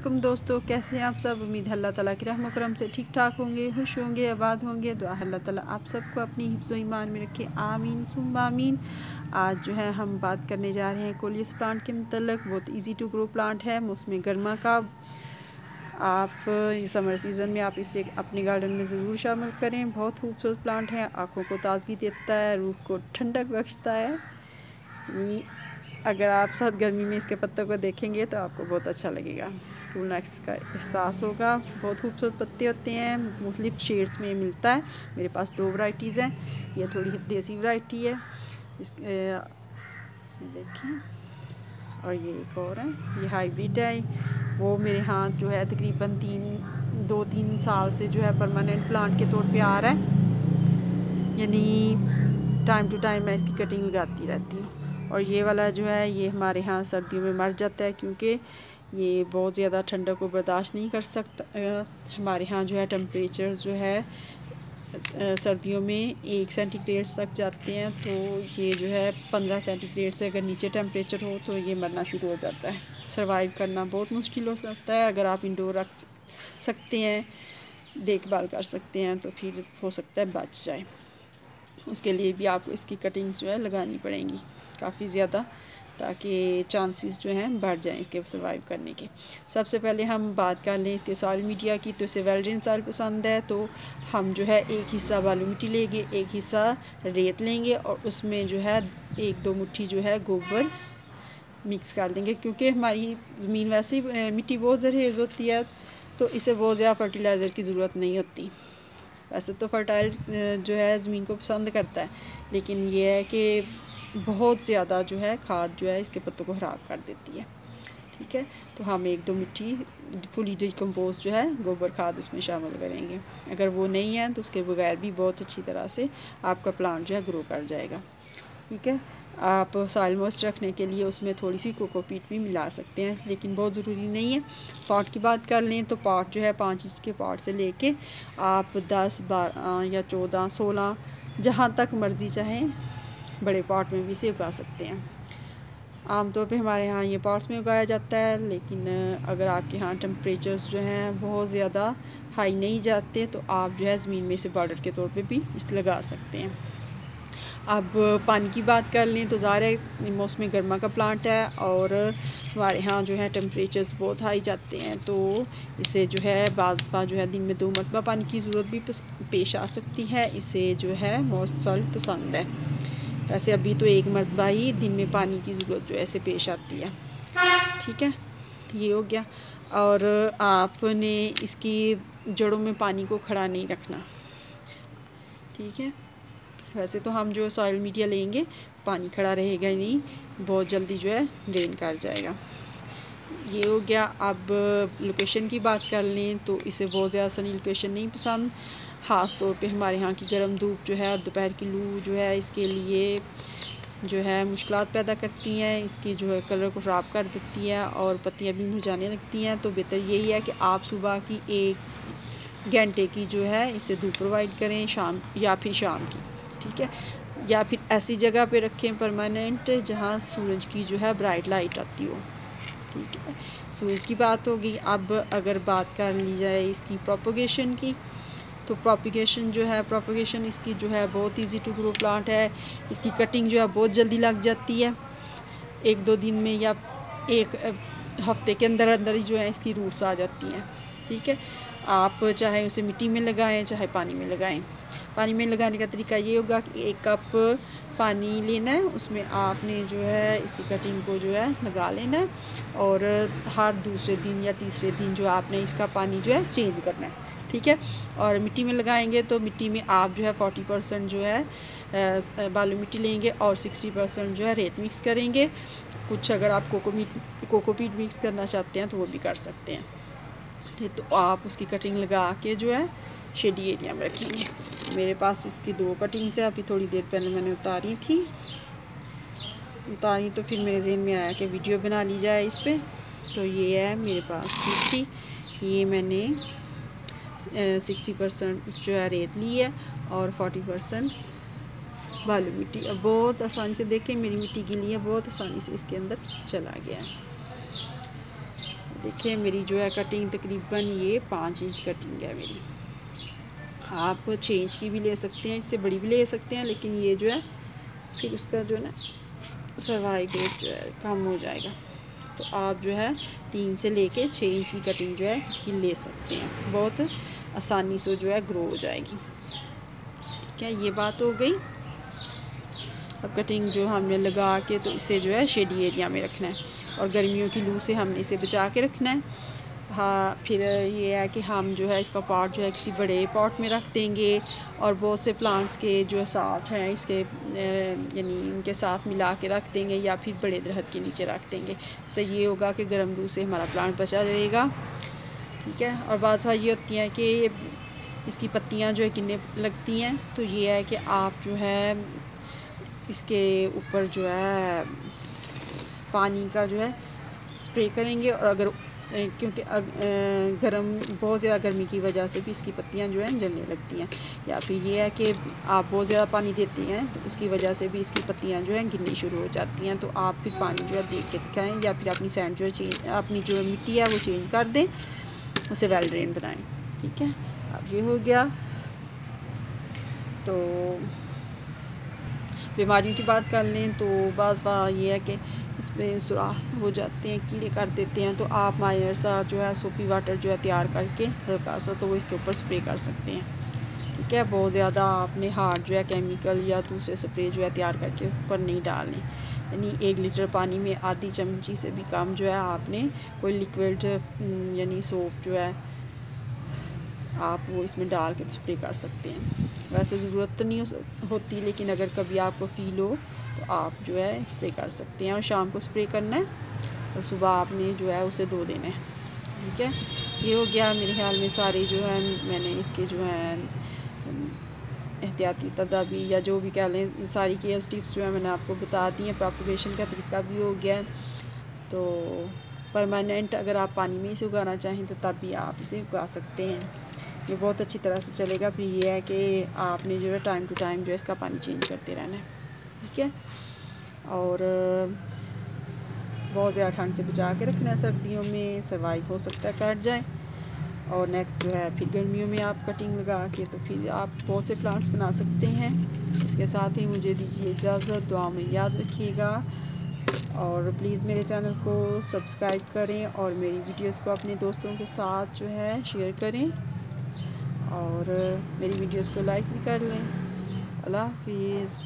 वालेकुम दोस्तों, कैसे हैं आप सब? उम्मीद है अल्लाह ताला की रहम करम से ठीक ठाक होंगे, खुश होंगे, आबाद होंगे। दुआ अल्लाह ताला आप सबको अपनी हिफ्ज़ ईमान में रखे। आमीन सुम आमीन। आज जो है हम बात करने जा रहे हैं कोलियस प्लांट के मतलब बहुत इजी टू ग्रो प्लांट है, मौसम गर्मा का। आप समर सीज़न में आप इसे अपने गार्डन में ज़रूर शामिल करें। बहुत खूबसूरत प्लांट है, आँखों को ताजगी देता है, रूह को ठंडक बख्शता है। अगर आप साथ गर्मी में इसके पत्तों को देखेंगे तो आपको बहुत अच्छा लगेगा। कूलनेक्स का एहसास होगा। बहुत खूबसूरत पत्ते होते हैं। मुख्तलिफ़ शेड्स में मिलता है। मेरे पास दो वैरायटीज़ हैं। ये थोड़ी देसी वैरायटी है। इस देखिए और ये एक और है। ये हाइब्रिड है। वो मेरे हाथ जो है तकरीबन तीन, दो तीन साल से जो है परमानेंट प्लांट के तौर पे आ रहा है। यानी टाइम टू टाइम मैं इसकी कटिंग लगाती रहती हूँ। और ये वाला जो है, ये हमारे यहाँ सर्दियों में मर जाता है क्योंकि ये बहुत ज़्यादा ठंडक को बर्दाश्त नहीं कर सकता हमारे यहाँ जो है टेम्परेचर जो है सर्दियों में एक सेंटीग्रेड तक जाते हैं तो ये जो है पंद्रह सेंटीग्रेड से अगर नीचे टेम्परेचर हो तो ये मरना शुरू हो जाता है। सरवाइव करना बहुत मुश्किल हो सकता है, अगर आप इंडोर रख सकते हैं, देखभाल कर सकते हैं तो फिर हो सकता है बच जाए। उसके लिए भी आपको इसकी कटिंग्स जो है लगानी पड़ेंगी। काफ़ी ज़्यादा, ताकि चांसेस जो हैं बढ़ जाएँ इसके सर्वाइव करने के। सबसे पहले हम बात कर लें इसके सॉइल मीडिया की तो इसे वेल्ड्रेन सॉइल पसंद है तो हम जो है एक हिस्सा बालू मिट्टी लेंगे, एक हिस्सा रेत लेंगे और उसमें जो है एक दो मुट्ठी जो है गोबर मिक्स कर देंगे क्योंकि हमारी ज़मीन वैसे ही मिट्टी बहुत जरहेज होती है तो इसे बहुत ज़्यादा फर्टिलाइज़र की ज़रूरत नहीं होती। वैसे तो फर्टाइल जो है ज़मीन को पसंद करता है, लेकिन ये है कि बहुत ज़्यादा जो है खाद जो है इसके पत्तों को ख़राब कर देती है। ठीक है? तो हम एक दो मिट्टी, फुली डिकम्पोज जो है, गोबर खाद उसमें शामिल करेंगे। अगर वो नहीं है तो उसके बगैर भी बहुत अच्छी तरह से आपका प्लांट जो है ग्रो कर जाएगा। ठीक है? आप सॉइल मॉइस्ट रखने के लिए उसमें थोड़ी सी कोकोपीट भी मिला सकते हैं, लेकिन बहुत ज़रूरी नहीं है। पॉट की बात कर लें तो पॉट जो है पाँच इंच के पॉट से लेके आप दस बारह या चौदह, सोलह, जहाँ तक मर्ज़ी चाहें बड़े पॉट में भी इसे उगा सकते हैं। आमतौर पे हमारे यहाँ ये पॉट्स में उगाया जाता है, लेकिन अगर आपके यहाँ टेम्परेचर्स जो हैं बहुत ज़्यादा हाई नहीं जाते तो आप जो है ज़मीन में इसे बॉर्डर के तौर पे भी इस लगा सकते हैं। अब पानी की बात कर लें तो ज़ाहिर है मौसम गर्मा का प्लांट है और हमारे यहाँ जो है टेम्परेचर्स बहुत हाई जाते हैं तो इसे जो है बाज़ जो है दिन में दो मरतबा पानी की ज़रूरत भी पेश आ सकती है। इसे जो है सॉल्ट पसंद है। वैसे अभी तो एक मरतबा ही दिन में पानी की ज़रूरत जो ऐसे पेश आती है। ठीक है? ये हो गया। और आपने इसकी जड़ों में पानी को खड़ा नहीं रखना। ठीक है? वैसे तो हम जो सॉयल मीडिया लेंगे, पानी खड़ा रहेगा ही नहीं। बहुत जल्दी जो है ड्रेन कर जाएगा। ये हो गया। अब लोकेशन की बात कर लें तो इसे बहुत ज़्यादा सनी लोकेशन नहीं पसंद। ख़ास तौर पे हमारे यहाँ की गर्म धूप जो है और दोपहर की लू जो है, इसके लिए जो है मुश्किल पैदा करती हैं। इसकी जो है कलर को ख़राब कर देती हैं और पत्तियाँ भी मुरझाने लगती हैं। तो बेहतर यही है कि आप सुबह की एक घंटे की जो है, इसे धूप प्रोवाइड करें शाम या फिर शाम की, ठीक है? या फिर ऐसी जगह पे रखें परमानेंट जहाँ सूरज की जो है ब्राइट लाइट आती हो, ठीक है? सूरज की बात होगी अब अगर बात कर ली जाए इसकी प्रोपोगेशन की तो प्रोपिगेशन जो है प्रोपिगेशन इसकी जो है बहुत इजी टू ग्रो प्लांट है। इसकी कटिंग जो है बहुत जल्दी लग जाती है। एक दो दिन में या एक हफ़्ते के अंदर अंदर ही जो है इसकी रूट्स आ जाती हैं। ठीक है? आप चाहे उसे मिट्टी में लगाएँ, चाहे पानी में लगाएँ। पानी में लगाने का तरीका ये होगा कि एक कप पानी लेना है, उसमें आपने जो है इसकी कटिंग को जो है लगा लेना है और हर दूसरे दिन या तीसरे दिन जो आपने इसका पानी जो है चेंज करना है। ठीक है? और मिट्टी में लगाएँगे तो मिट्टी में आप जो है फोर्टी परसेंट जो है बालू मिट्टी लेंगे और सिक्सटी परसेंट जो है रेत मिक्स करेंगे। कुछ अगर आप कोकोमीट कोकोपीट मिक्स करना चाहते हैं तो वो भी कर सकते हैं। ठीक तो आप उसकी कटिंग लगा के जो है शेडी एरिया में रखेंगे। मेरे पास इसकी दो कटिंग्स है, अभी थोड़ी देर पहले मैंने उतारी थी। उतारी तो फिर मेरे जहन में आया कि वीडियो बना ली जाए इस पर तो ये है मेरे पास मिट्टी। ये मैंने सिक्सटी परसेंट जो है रेत ली है और फोर्टी परसेंट बालू मिट्टी। अब बहुत आसानी से देखें, मेरी मिट्टी के लिए बहुत आसानी से इसके अंदर चला गया है। देखिए मेरी जो है कटिंग तकरीबन ये पाँच इंच कटिंग है मेरी। आप छः इंच की भी ले सकते हैं, इससे बड़ी भी ले सकते हैं, लेकिन ये जो है, फिर उसका जो है ना सरवाई वेट जो है कम हो जाएगा। तो आप जो है तीन से लेके छः इंच की कटिंग जो है इसकी ले सकते हैं। बहुत आसानी से जो है ग्रो हो जाएगी। ठीक है, ये बात हो गई। अब कटिंग जो हमने लगा के तो इसे जो है शेडी एरिया में रखना है और गर्मियों की लू से हमने इसे बचा के रखना है। हाँ फिर ये है कि हम जो है इसका पॉट जो है किसी बड़े पॉट में रख देंगे और बहुत से प्लांट्स के जो साथ हैं, इसके यानी इनके साथ मिला के रख देंगे या फिर बड़े दरख्त के नीचे रख देंगे। इससे ये होगा कि गर्म लू से हमारा प्लांट बचा रहेगा। ठीक है? और बात ये होती है कि इसकी पत्तियाँ जो है किन्ने लगती हैं? तो ये है कि आप जो है, इसके ऊपर जो है, पानी का जो है स्प्रे करेंगे और अगर क्योंकि गर्म, बहुत ज़्यादा गर्मी की वजह से भी इसकी पत्तियाँ जो है जलने लगती हैं। या फिर ये है कि आप बहुत ज़्यादा पानी देती हैं तो उसकी वजह से भी इसकी पत्तियाँ जो हैं गिरनी शुरू हो जाती हैं। तो आप फिर पानी जो है देख के दिखाएँ या फिर अपनी सैंड जो है चेंज, अपनी जो मिट्टी है वो चेंज कर दें। उसे वेल ड्रेन बनाएँ। ठीक है? अब ये हो गया। तो बीमारियों की बात कर लें तो बाज़ ये है कि इसमें सुराख हो जाते हैं, कीड़े कर देते हैं तो आप मायर सा जो है सोपी वाटर जो है, तैयार करके हल्का सा तो वो इसके ऊपर स्प्रे कर सकते हैं। ठीक है? बहुत ज़्यादा आपने हार्ड जो है केमिकल या दूसरे स्प्रे जो है, तैयार करके ऊपर नहीं डालने। यानी एक लीटर पानी में आधी चमची से भी कम जो है आपने कोई लिक्विड यानी सोप जो है, आप वो इसमें डाल के स्प्रे कर सकते हैं। वैसे ज़रूरत तो नहीं होती, लेकिन अगर कभी आपको फील हो तो आप जो है स्प्रे कर सकते हैं और शाम को स्प्रे करना है और सुबह आपने जो है उसे धो देना है। ठीक है? ये हो गया मेरे ख्याल में सारे जो है, मैंने इसके जो है एहतियाती तदाबी या जो भी कह लें सारी केयर टिप्स जो है मैंने आपको बता दी हैं प्रोपगेशन का तरीका भी हो गया है। तो परमानेंट अगर आप पानी में इसे उगाना चाहें तो तब भी आप इसे उगा सकते हैं। ये बहुत अच्छी तरह से चलेगा, फिर ये है कि आपने जो है टाइम टू टाइम जो है इसका पानी चेंज करते रहना है। ठीक है? और, बहुत ज़्यादा ठंड से बचा के रखना है सर्दियों में सर्वाइव हो सकता है, कट जाए। और नेक्स्ट जो है, फिर गर्मियों में आप कटिंग लगा के तो फिर आप बहुत से प्लांट्स बना सकते हैं। इसके साथ ही मुझे दीजिए इजाज़त, दुआ में याद रखिएगा। और प्लीज़ मेरे चैनल को सब्सक्राइब करें और मेरी वीडियोस को अपने दोस्तों के साथ जो है शेयर करें। और मेरी वीडियोस को लाइक भी कर लें। अल्लाह हाफिज़।